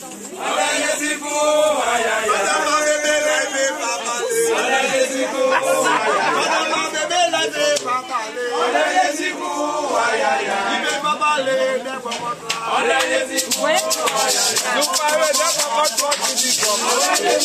Don't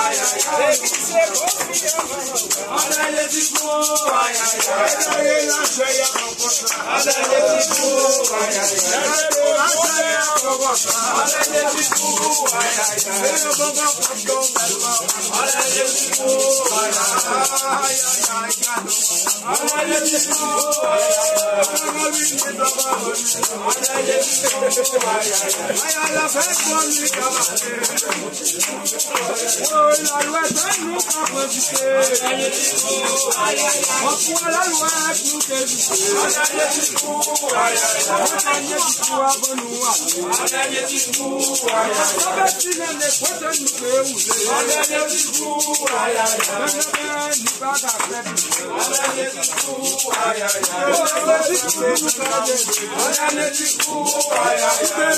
I love everyone olùwàlúwà sẹ́nu kọ́kọ́ ti ṣe. ọkùn aláluwà tún ṣe ti ṣe. ọ̀dàyẹ ti kú ayàyà. ọ̀dàyẹ ti